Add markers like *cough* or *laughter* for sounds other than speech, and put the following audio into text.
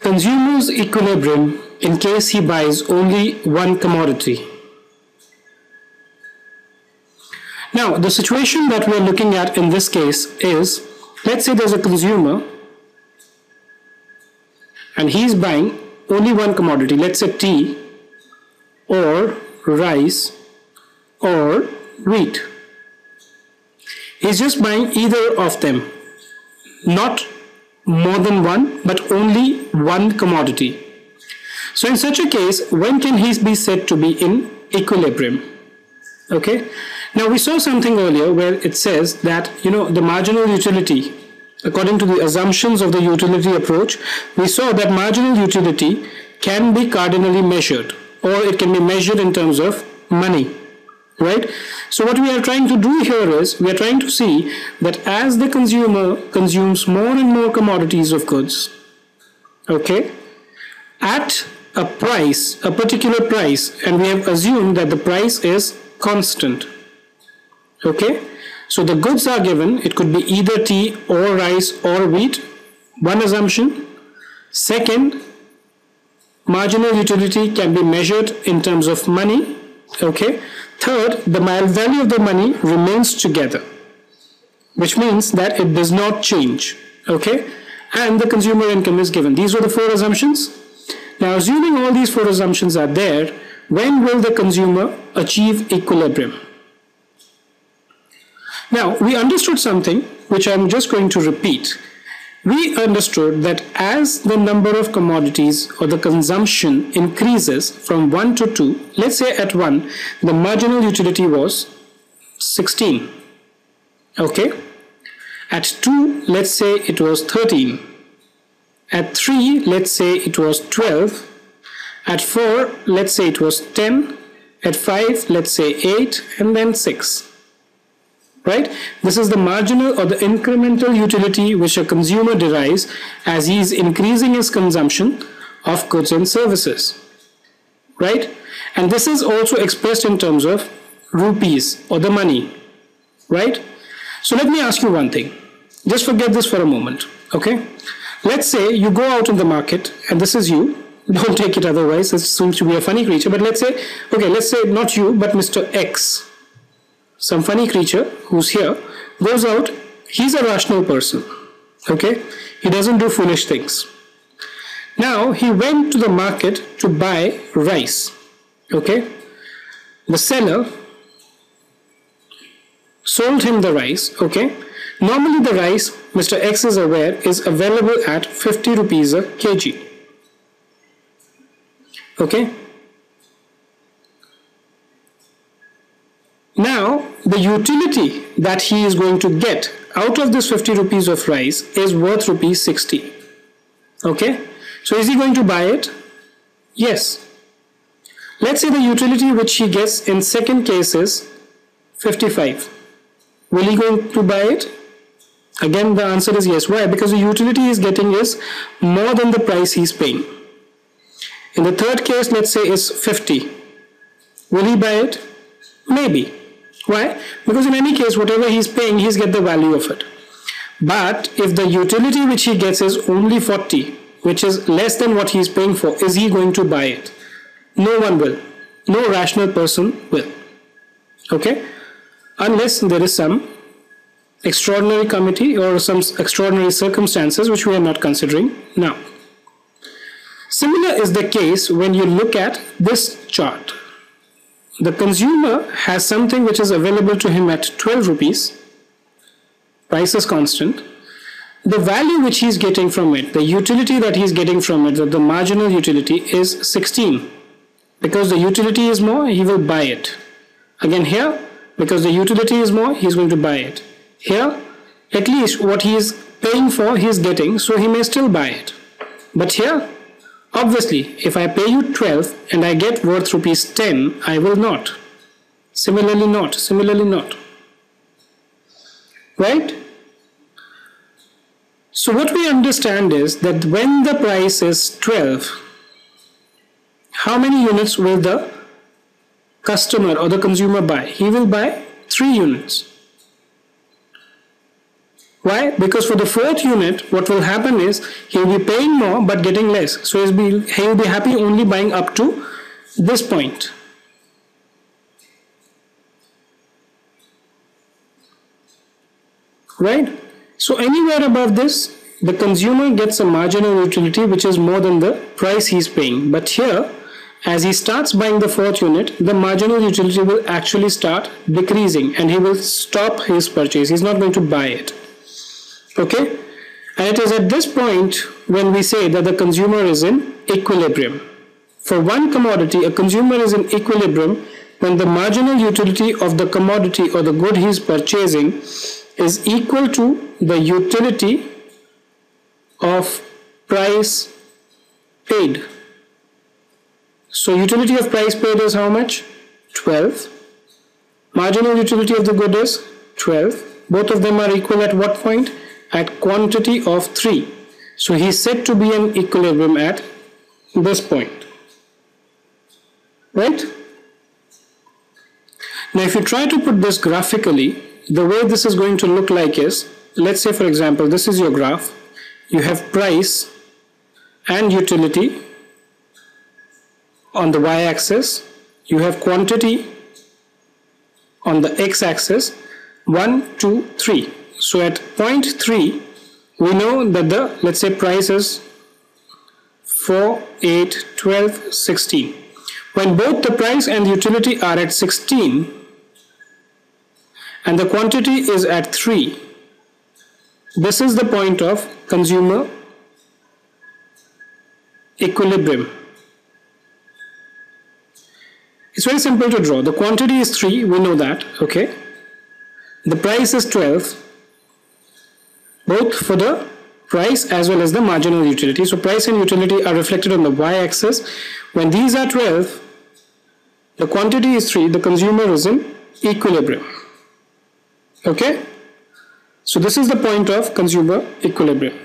consumer's equilibrium in case he buys only one commodity. Now, the situation that we're looking at in this case is, let's say there's a consumer and he's buying only one commodity, let's say tea or rice or wheat. He's just buying either of them, not more than one, but only one commodity. So in such a case, when can he be said to be in equilibrium? Okay. Now we saw something earlier where it says that, you know, the marginal utility, according to the assumptions of the utility approach, we saw that marginal utility can be cardinally measured or it can be measured in terms of money right? So what we are trying to do here is we are trying to see that as the consumer consumes more and more commodities of goods okay at a price a particular price and we have assumed that the price is constant okay? So the goods are given it could be either tea or rice or wheat one assumption. Second marginal utility can be measured in terms of money okay? Third the value of the money remains together which means that it does not change. Okay? And the consumer income is given. These were the four assumptions. Now assuming all these four assumptions are there when will the consumer achieve equilibrium? Now, we understood something which I'm just going to repeat. We understood that as the number of commodities or the consumption increases from 1 to 2, let's say at 1, the marginal utility was 16. Okay? At 2, let's say it was 13. At 3, let's say it was 12. At 4, let's say it was 10. At 5, let's say 8. And then 6 right? This is the marginal or the incremental utility which a consumer derives as he is increasing his consumption of goods and services, right? And this is also expressed in terms of rupees or the money, right? So let me ask you one thing. Just forget this for a moment, okay? Let's say you go out in the market and this is you. *laughs* Don't take it otherwise, it seems to be a funny creature. But let's say, okay, let's say not you, but Mr. X, some funny creature who's here goes out he's a rational person okay? He doesn't do foolish things. Now he went to the market to buy rice okay? The seller sold him the rice okay? Normally the rice mr x is aware is available at 50 rupees a kg okay Now, the utility that he is going to get out of this 50 rupees of rice is worth rupees 60. Okay? So is he going to buy it? Yes. Let's say the utility which he gets in second case is 55. Will he going to buy it? Again, the answer is yes. Why? Because the utility he's getting is more than the price he's paying. In the third case, let's say it's 50. Will he buy it? Maybe. Why? Because in any case, whatever he's paying, he's get the value of it. But if the utility which he gets is only 40, which is less than what he's paying for, is he going to buy it? No one will. No rational person will. Okay? Unless there is some extraordinary committee or some extraordinary circumstances which we are not considering now. Similar is the case when you look at this chart the consumer has something which is available to him at 12 rupees, price is constant, the value which he's getting from it, the utility that he's getting from it, the marginal utility is 16. Because the utility is more, he will buy it. Again here, because the utility is more, he's going to buy it. Here, at least what he is paying for, he is getting, so he may still buy it. But here, Obviously, if I pay you 12 and I get worth rupees 10, I will not. Similarly not, similarly not. Right? So what we understand is that when the price is 12, how many units will the customer or the consumer buy? He will buy 3 units. Why? Because for the fourth unit, what will happen is he will be paying more but getting less. So he'll be, he will be happy only buying up to this point. Right? So anywhere above this, the consumer gets a marginal utility which is more than the price he's paying. But here, as he starts buying the fourth unit, the marginal utility will actually start decreasing and he will stop his purchase. He's not going to buy it okay? And it is at this point when we say that the consumer is in equilibrium. For one commodity a consumer is in equilibrium when the marginal utility of the commodity or the good he is purchasing is equal to the utility of price paid. So utility of price paid is how much? 12 marginal utility of the good is 12 both of them are equal at what point at quantity of 3. So he said to be in equilibrium at this point. Right? Now if you try to put this graphically, the way this is going to look like is, let's say for example, this is your graph. You have price and utility on the y-axis. You have quantity on the x-axis. 1, 2, 3. So at point 3, we know that the, let's say price is 4, 8, 12, 16. When both the price and the utility are at 16 and the quantity is at 3, this is the point of consumer equilibrium. It's very simple to draw. The quantity is 3, we know that, okay? The price is 12 both for the price as well as the marginal utility. So price and utility are reflected on the y-axis. When these are 12, the quantity is 3, the consumer is in equilibrium. Okay? So this is the point of consumer equilibrium.